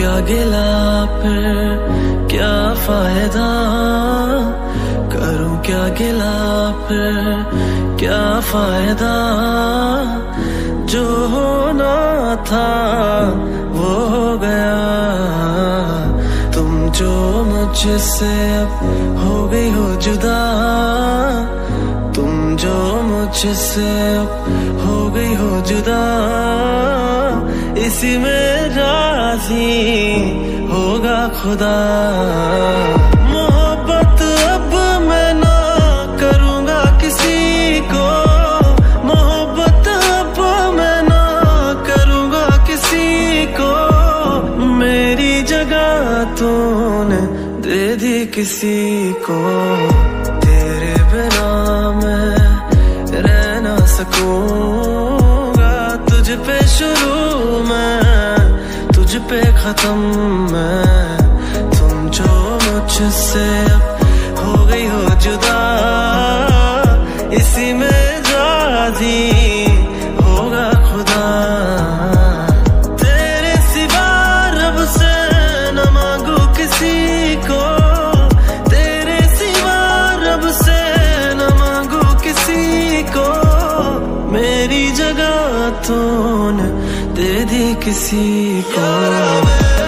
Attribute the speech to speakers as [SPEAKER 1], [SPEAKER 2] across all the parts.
[SPEAKER 1] क्या गिला फिर? क्या फ़ायदा? करूँ क्या गिला फिर? क्या फ़ायदा? जो होना था, वो हो गया। तुम जो मुझसे अब हो गई हो जुदा। तुम जो मुझसे अब हो गई हो जुदा। इसी में राज़ी होगा खुदा। मोहब्बत अब मैं ना करूँगा किसी को। मोहब्बत अब मैं ना करूँगा किसी को। मेरी जगह तूने दे दी किसी को। खत्म मैं तुम जो मुझसे अब दे दी किसी को।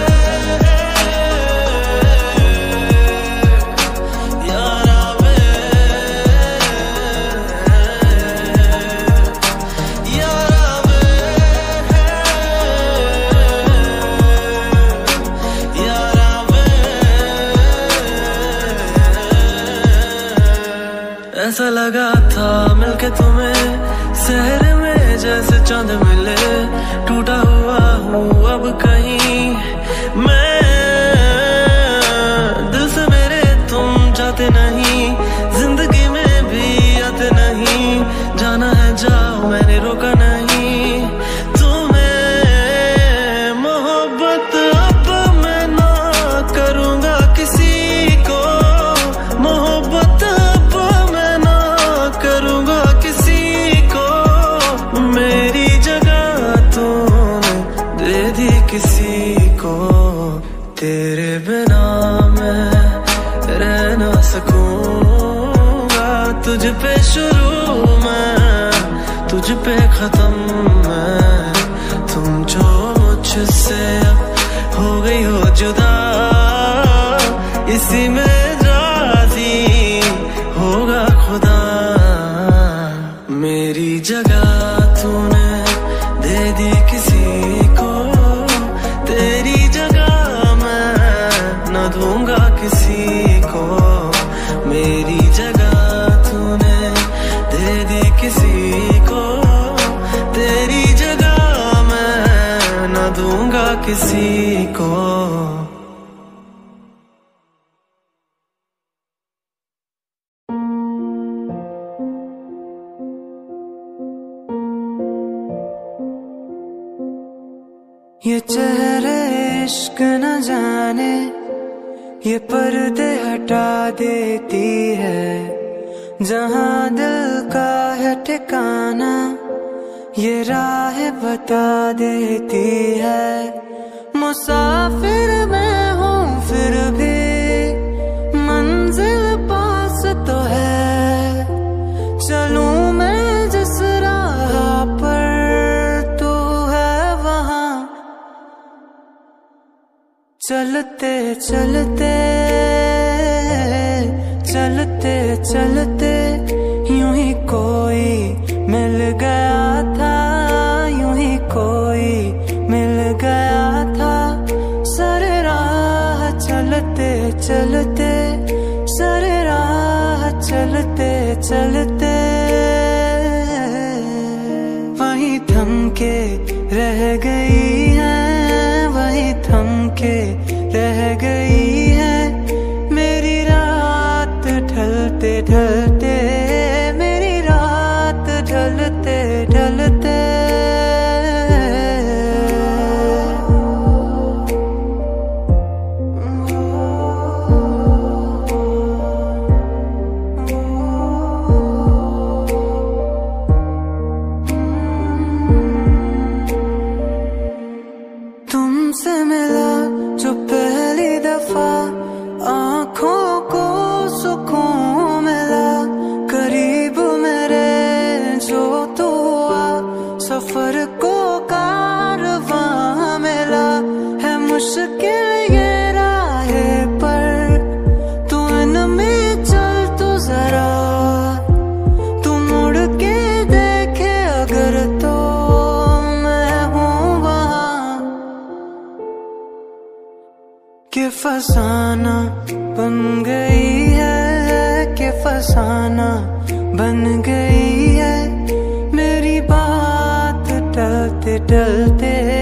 [SPEAKER 1] किसी को, तेरी जगह मैं न दूँगा किसी को।
[SPEAKER 2] ये चेहरे इश्क न जाने, ये पर्दे हटा देती है। जहाँ दिल का है ठिकाना, ये राह बता देती है। मुसाफिर मैं हूँ फिर भी, मंजिल पास तो है। चलूँ मैं जिस राह पर, तू है वहाँ। चलते चलते चलते चलते यूँ ही कोई मिल गया था, यूँ ही कोई मिल गया था। सर राह चलते चलते सर राह चलते चलते। वहीं थम के रह गई।
[SPEAKER 1] बन गई है। मेरी बात टलते टलते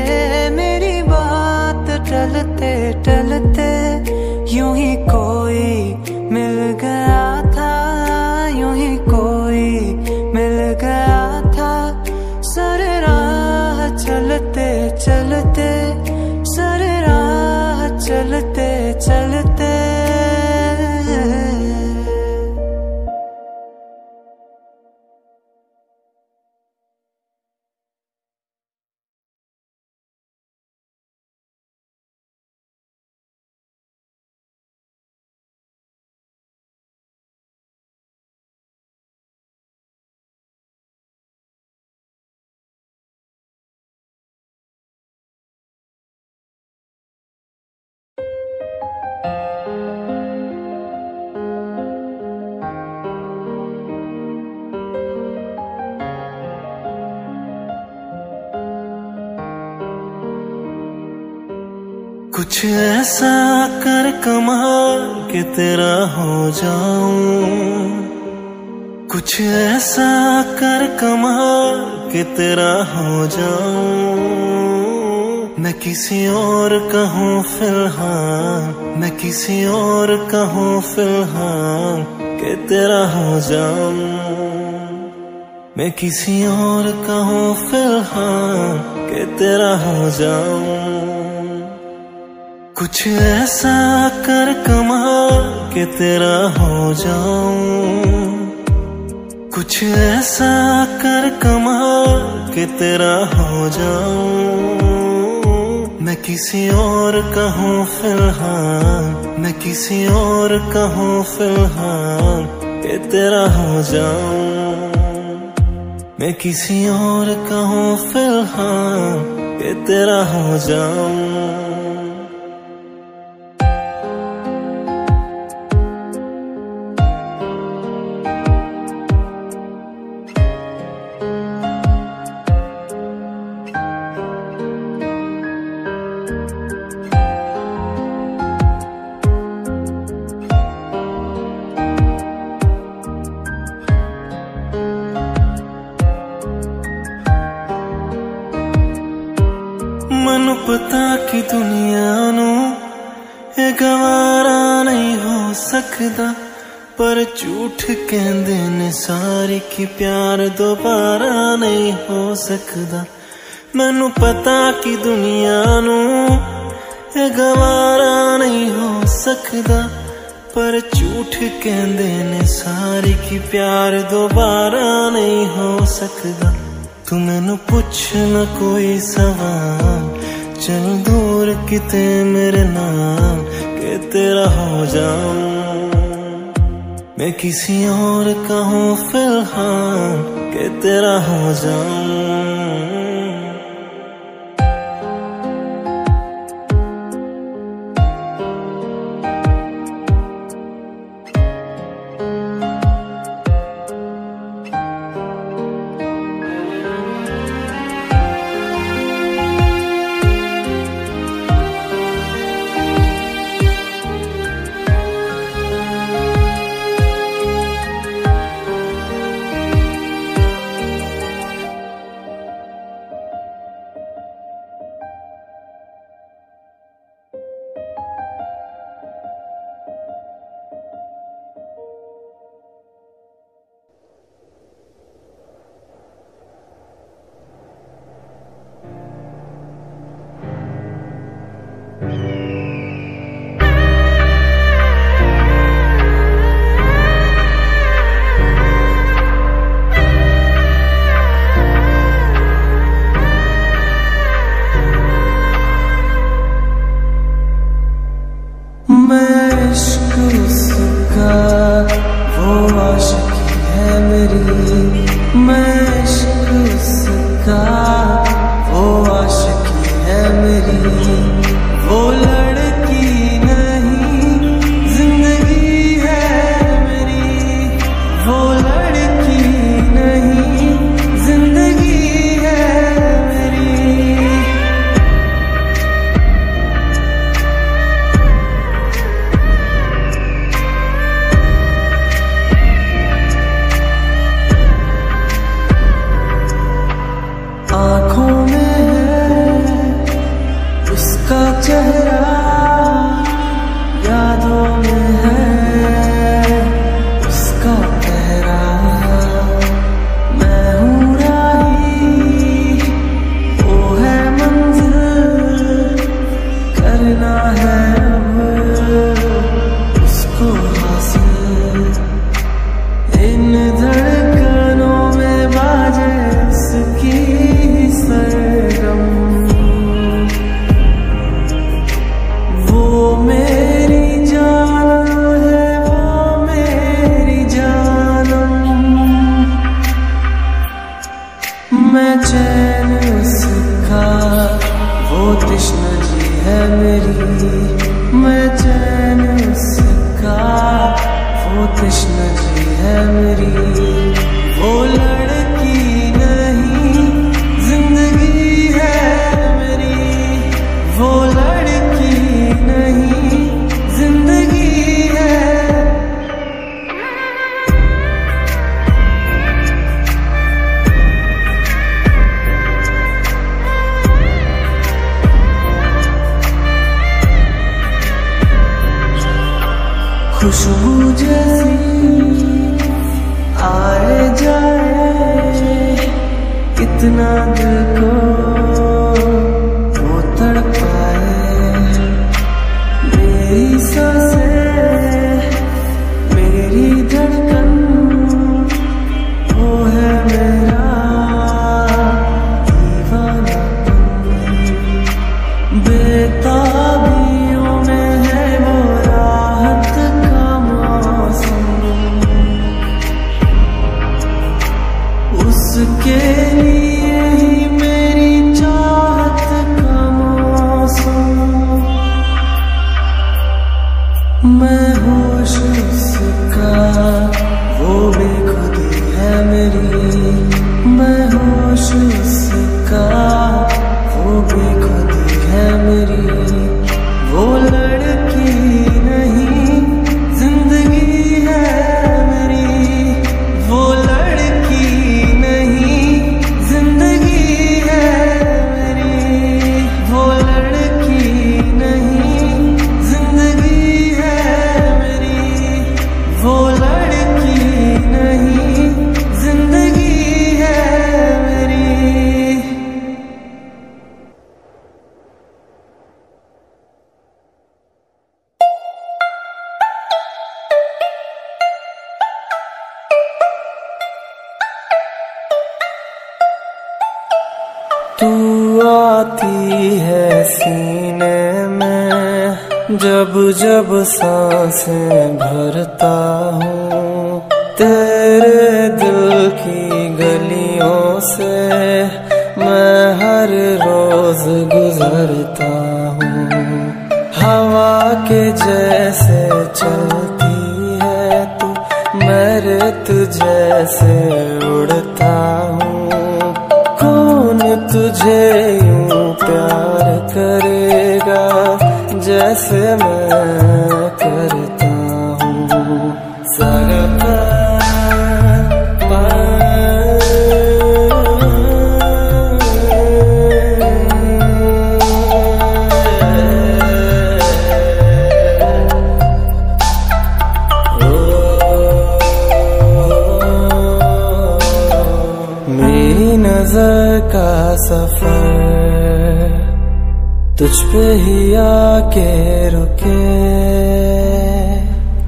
[SPEAKER 3] कुछ ऐसा कर कमाल के तेरा हो जाऊँ। कुछ ऐसा कर कमाल के तेरा हो जाऊँ। न किसी और कहूँ, फ़िलहाल मैं किसी और कहूँ, फ़िलहाल के तेरा हो जाऊँ। मैं किसी और कहूँ, फ़िलहाल के तेरा हो जाऊँ। कुछ ऐसा कर कमाल के तेरा हो जाऊँ। कुछ ऐसा कर कमाल के तेरा हो जाऊँ। मैं किसी और कहूँ फ़िलहाल, मैं किसी और कहूँ फ़िलहाल के तेरा हो जाऊँ। मैं किसी और कहूँ फ़िलहाल के तेरा हो जाऊँ। ਪਤਾ ਕਿ ਦੁਨੀਆ ਨੂੰ ਇਹ ਗਵਾਰਾ ਨਹੀਂ ਹੋ ਸਕਦਾ, ਪਰ ਝੂਠ ਕਹਿੰਦੇ ਨੇ ਸਾਰੇ ਕਿ ਪਿਆਰ ਦੁਬਾਰਾ ਨਹੀਂ ਹੋ ਸਕਦਾ। ਮੈਨੂੰ ਪਤਾ ਕਿ ਦੁਨੀਆ ਨੂੰ ਇਹ ਗਵਾਰਾ ਨਹੀਂ ਹੋ ਸਕਦਾ, ਪਰ ਝੂਠ ਕਹਿੰਦੇ ਨੇ ਸਾਰੇ ਕਿ ਪਿਆਰ ਦੁਬਾਰਾ ਨਹੀਂ ਹੋ ਸਕਦਾ। ਤੂੰ ਮੈਨੂੰ ਪੁੱਛ ਨਾ ਕੋਈ ਸਵਾਲ। चल दूर किते मेरे नाम के तेरा हो जाऊँ। मैं किसी और का हूँ फ़िलहाल के तेरा हो जाऊँ।
[SPEAKER 1] चैन उसका वो कृष्ण जी है मेरी। मैं चैन उसका वो कृष्ण जी है मेरी। वो
[SPEAKER 4] लड़ कितना दिल
[SPEAKER 1] जब साँसें भरता हूँ, तेरे दिल की गलियों से मैं हर रोज गुजरता हूँ। हवा के जैसे चलती है तू मेरे तुझसे उड़ता हूँ। कौन तुझे यूँ प्यार करेगा जैसे मैं oh ही आके रुके?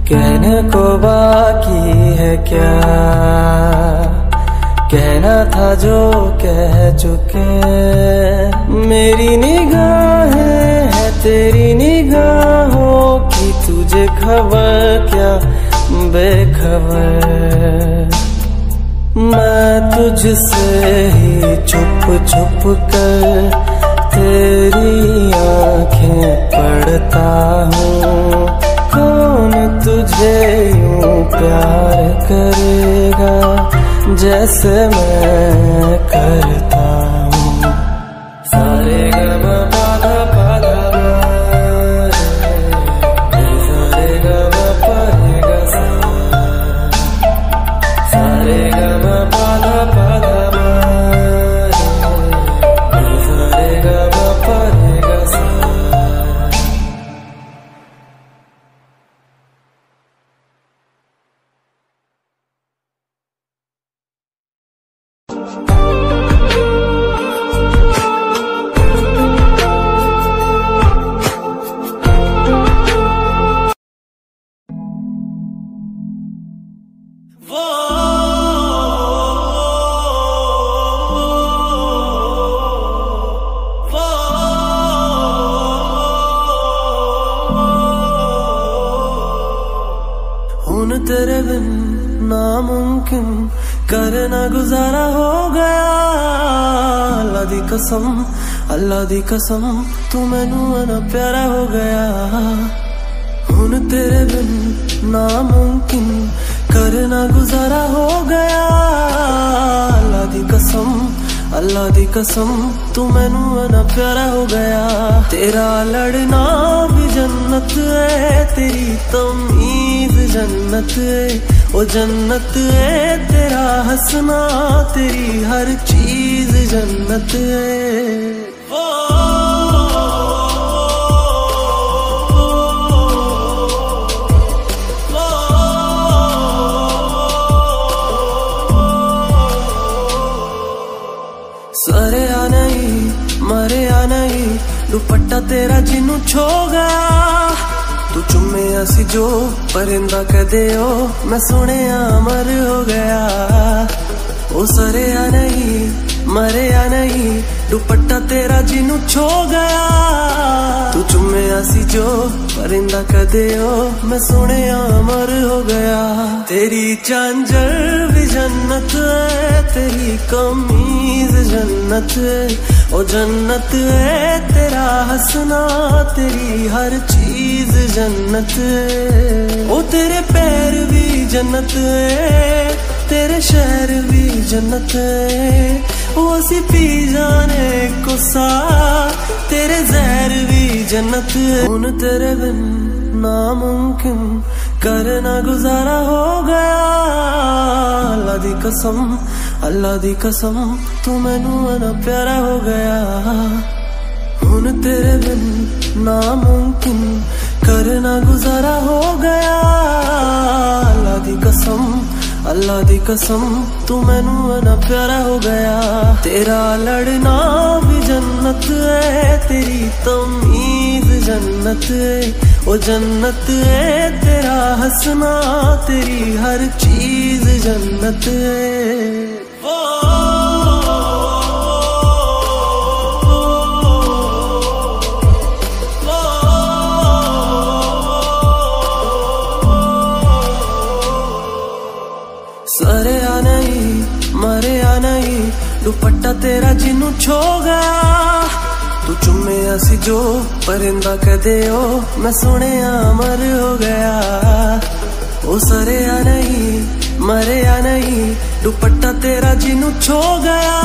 [SPEAKER 1] कहने को बाकी है क्या? कहना था जो कह चुके। मेरी निगाहें है तेरी निगाहों की, तुझे खबर क्या? बेखबर। मैं तुझसे ही छुप छुप कर तेरी आँखें पढ़ता हूँ। कौन तुझे यूँ प्यार करेगा? जैसे मैं करता कसम, अल्लाह दी कसम, तू मैनू इना प्यारा हो गया। हुन तेरे बिन नामुमकिन करना गुजारा हो गया। अल्लाह दी कसम, अल्लाह दी कसम, तू मैनू इना प्यारा हो गया। तेरा लड़ना भी जन्नत है, तेरी तमीज जन्नत है, ओ जन्नत है तेरा हंसना तेरी हर चीज़ जन्नत है। सरे आ नहीं मरे आ नहीं, दुपट्टा तेरा जिनू छो गया तू चुमे असी जो, परिंदा कदे ओ मैं सुने मर हो गया। ओ सरे आ नहीं मरे आ नहीं दुपट्टा तेरा जिनू छो गया। तू चुमे असी जो, परिंदा कदे ओ मैं सुने मर हो गया। तेरी चांजर भी जन्नत है, तेरी कमीज जन्नत है। ओ जन्नत है, तेरा हंसना, तेरी हर चीज़ जन्नत ओ तेरे पैर भी जन्नत है, तेरे शहर भी जन्नत है। वो जाने गुस्सा तेरे जहर भी जन्नत हूँ। तेरे बिन नामुमकिन करना गुजारा हो गया। अल्लाह दी कसम, अल्लाह दी कसम, तू मैनू ना प्यारा हो गया। हूँ तेरे बिन नामुमकिन करना गुजारा हो गया। अल्लाह दी कसम अल्लाह की कसम, तू मैनू ना प्यारा हो गया। तेरा लड़ना भी जन्नत है, तेरी तमीज जन्नत है। ओ जन्नत है, तेरा हंसना, तेरी हर चीज़ जन्नत है। मरे आ नहीं दुपट्टा तेरा जिनू छो गया तू चुमे असी जो परिंदा कदे ओ मैं सुने मर हो गया ओ सरे आ नहीं मरे आ नहीं, दुपट्टा तेरा जिनू छो गया।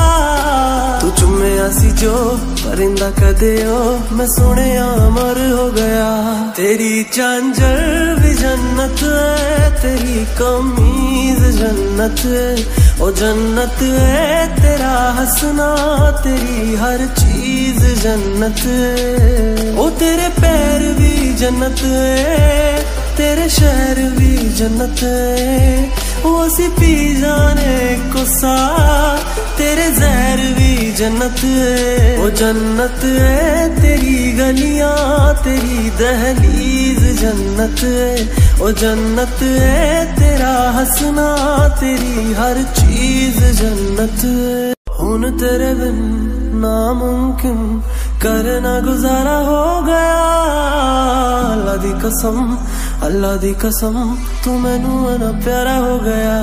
[SPEAKER 1] तू चुमे असी जो, परिंदा कदे ओ, मैं सुने मर हो गया। तेरी चांजर भी जन्नत है, तेरी कमीज जन्नत है। ओ जन्नत है, तेरा हंसना, तेरी हर चीज़ जन्नत है। ओ तेरे पैर भी जन्नत है, तेरे शहर भी जन्नत है। वो असी पी जाने गुस्सा तेरे जहर भी जन्नत है। ओ जन्नत है, तेरी गलियाँ, तेरी दहलीज जन्नत है। ओ जन्नत है, तेरा हंसना, तेरी हर चीज़ जन्नत है। हूँ तेरे बिन नामुमकिन करना गुजारा हो गया। अल्लाह दी कसम, अल्लाह दी कसम, तू मैनू ना प्यारा हो गया।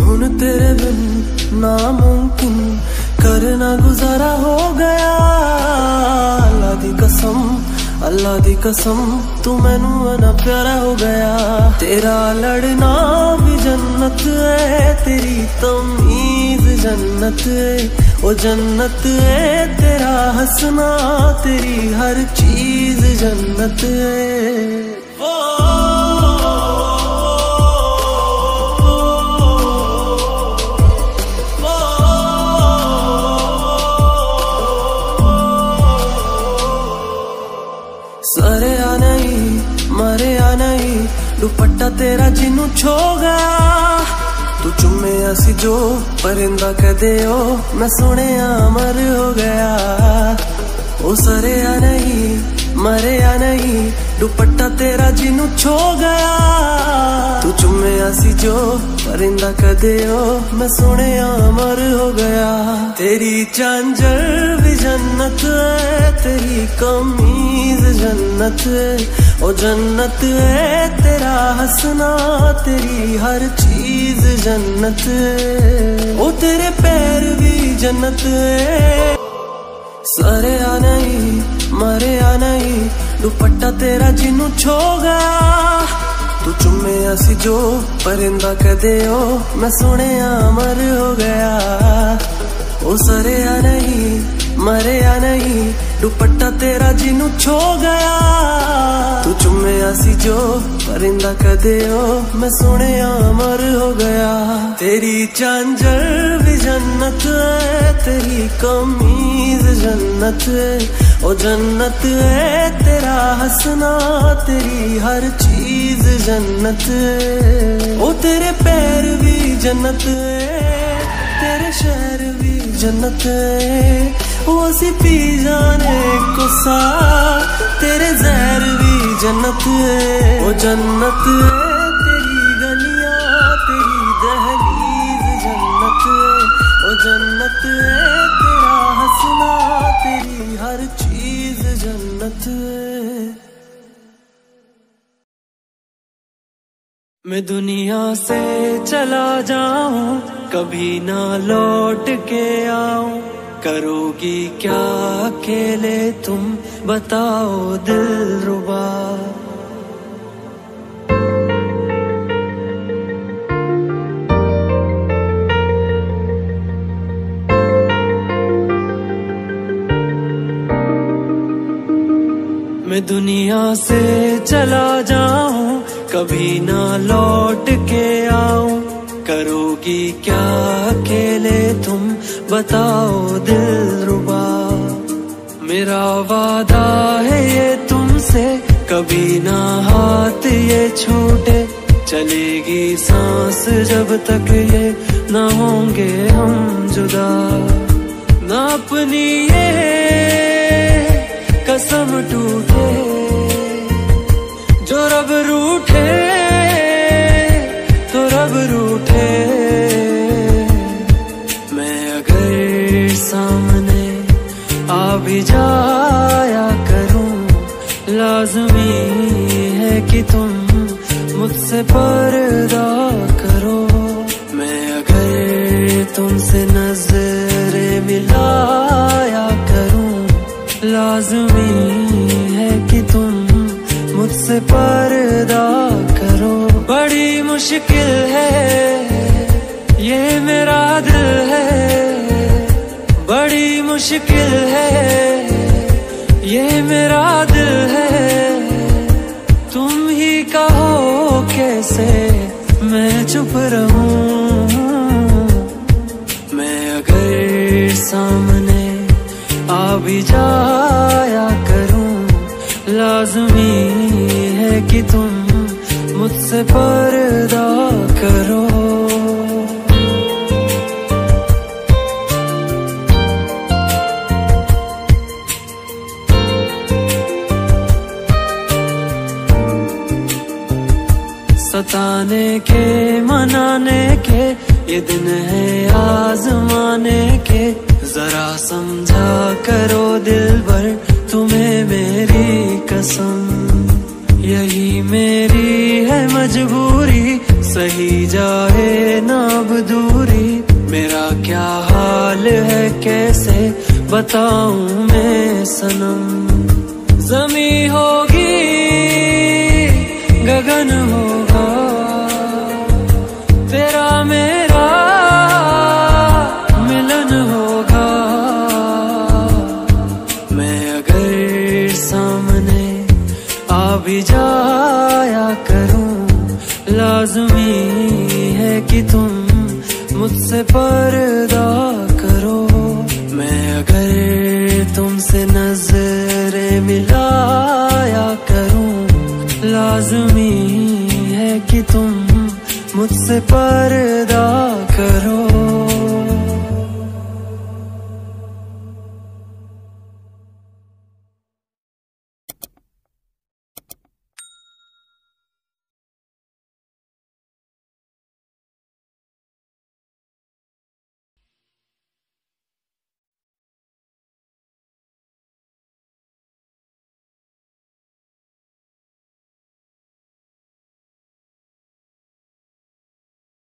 [SPEAKER 1] हूँ तेरे बिन नामुमकिन करना गुजारा हो गया। अल्लाह दी कसम, अल्लाह दी कसम, तू मैनू ना प्यारा हो गया। तेरा लड़ना भी जन्नत है, तेरी तमीज जन्नत है। ओ जन्नत है तेरा हंसना तेरी हर चीज़ जन्नत है सरे आ नहीं मरे आ नहीं दुपट्टा तेरा जिनू छो तू चुमे असी जो, परिंदा कदे ओ मैं सुने मर हो गया। ओ सरे आ नहीं मरे आ नहीं, दुपट्टा तेरा जिनू छो गया। तू चुमे असी जो, परिंदा कदे ओ मैं सुने मर हो गया। तेरी चांजर भी जन्नत है, तेरी कमीज जन्नत है ओ जन्नत है तेरा हंसना, तेरी हर चीज़ जन्नत है। ओ तेरे पैर भी जन्नत है। सरे आ नहीं, मरे आ नहीं, दुपट्टा तेरा जिनू छो गया तू चुमे असी जो परिंदा कदे ओ मैं सुने अमर हो दुपट्टा तेरा जिनू छो गया। तू चुमे सी जो, परिंदा कदे ओ मैं सुने अमर हो गया। तेरी चांजर भी जन्नत है, तेरी कमीज जन्नत है। ओ जन्नत है, तेरा हंसना, तेरी हर चीज़ जन्नत है। ओ तेरे पैर भी जन्नत है, तेरे शहर भी जन्नत है। वो पी जाने को तेरे जहर भी जन्नत वो जन्नत तेरी गलियाँ, तेरी दहलीज जन्नत वो जन्नत तेरा हंसना, तेरी हर चीज़ जन्नत मैं दुनिया से चला जाऊँ, कभी ना लौट के आऊँ। करोगी, क्या अकेले तुम? बताओ दिल रुबा। मैं दुनिया से चला जाऊँ, कभी ना लौट के आऊँ। करोगी क्या अकेले तुम? बताओ दिल रुबा। मेरा वादा है ये तुमसे, कभी ना हाथ ये छूटे। चलेगी सांस जब तक ये ना होंगे हम जुदा। ना अपनी ये कसम टूटे। करो। मैं अगर तुमसे नजरे मिलाया करूँ, लाजमी है कि तुम मुझसे पर्दा करो। बड़ी मुश्किल है, ये मेरा दिल बड़ी मुश्किल है, ये मेरा कैसे मैं चुप रहूँ। मैं अगर सामने आ भी जाया करूँ, लाजमी है कि तुम मुझसे पर्दा करो। सताने के, मनाने के, ये दिन है आजमाने के। जरा समझा करो दिल भर, तुम्हें मेरी कसम। यही मेरी है मजबूरी, सही जाए ना अब दूरी। मेरा क्या हाल है, कैसे, बताऊँ मैं सनम। जमी होगी, गगन होगा। जाया करूँ। लाजमी है कि तुम मुझसे पर्दा करो। मैं अगर तुमसे नजरे मिलाया करूँ, लाजमी है कि तुम मुझसे पर्दा